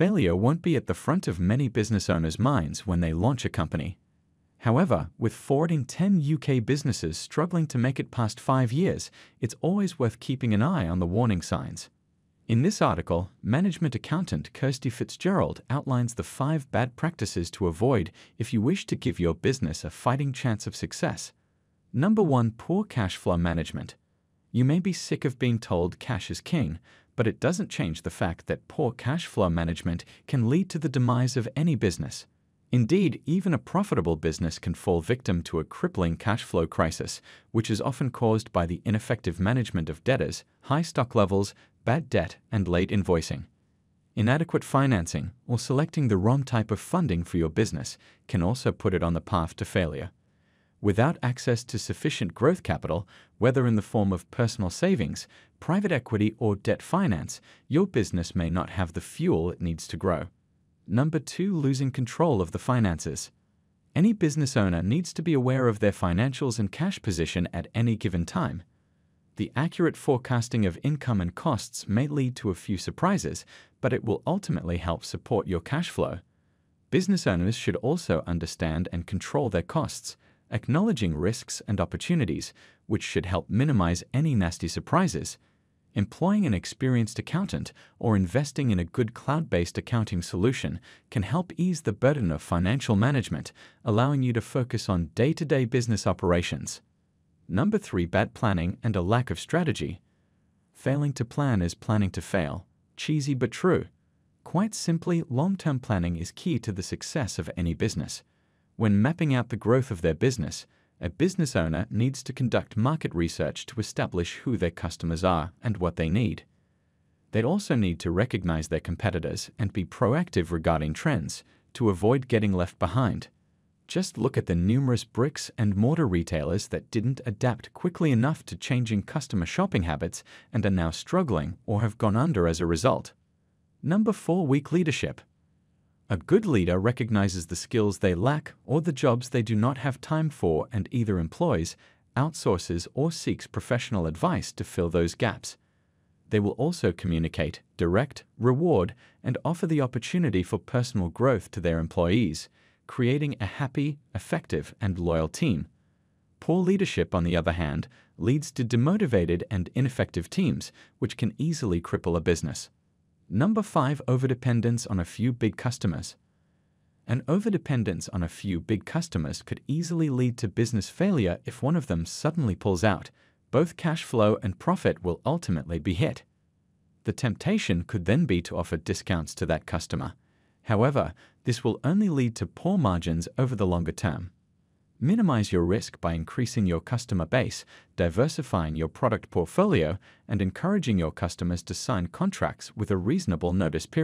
Failure won't be at the front of many business owners' minds when they launch a company. However, with 4 in 10 UK businesses struggling to make it past five years, it's always worth keeping an eye on the warning signs. In this article, management accountant Kirsty Fitzgerald outlines the five bad practices to avoid if you wish to give your business a fighting chance of success. Number one, poor cash flow management. You may be sick of being told cash is king, but it doesn't change the fact that poor cash flow management can lead to the demise of any business. Indeed, even a profitable business can fall victim to a crippling cash flow crisis, which is often caused by the ineffective management of debtors, high stock levels, bad debt, and late invoicing. Inadequate financing or selecting the wrong type of funding for your business can also put it on the path to failure. Without access to sufficient growth capital, whether in the form of personal savings, private equity, or debt finance, your business may not have the fuel it needs to grow. Number two, losing control of the finances. Any business owner needs to be aware of their financials and cash position at any given time. The accurate forecasting of income and costs may lead to a few surprises, but it will ultimately help support your cash flow. Business owners should also understand and control their costs acknowledging risks and opportunities, which should help minimize any nasty surprises. Employing an experienced accountant or investing in a good cloud based accounting solution can help ease the burden of financial management, allowing you to focus on day to day business operations. Number three, bad planning and a lack of strategy. Failing to plan is planning to fail. Cheesy but true. Quite simply, long term planning is key to the success of any business. When mapping out the growth of their business, a business owner needs to conduct market research to establish who their customers are and what they need. They also need to recognize their competitors and be proactive regarding trends to avoid getting left behind. Just look at the numerous bricks and mortar retailers that didn't adapt quickly enough to changing customer shopping habits and are now struggling or have gone under as a result. Number 4 Weak leadership. A good leader recognizes the skills they lack or the jobs they do not have time for and either employs, outsources, or seeks professional advice to fill those gaps. They will also communicate, direct, reward, and offer the opportunity for personal growth to their employees, creating a happy, effective, and loyal team. Poor leadership, on the other hand, leads to demotivated and ineffective teams, which can easily cripple a business. Number 5 Overdependence on a few big customers. An overdependence on a few big customers could easily lead to business failure if one of them suddenly pulls out. Both cash flow and profit will ultimately be hit. The temptation could then be to offer discounts to that customer. However, this will only lead to poor margins over the longer term. Minimize your risk by increasing your customer base, diversifying your product portfolio, and encouraging your customers to sign contracts with a reasonable notice period.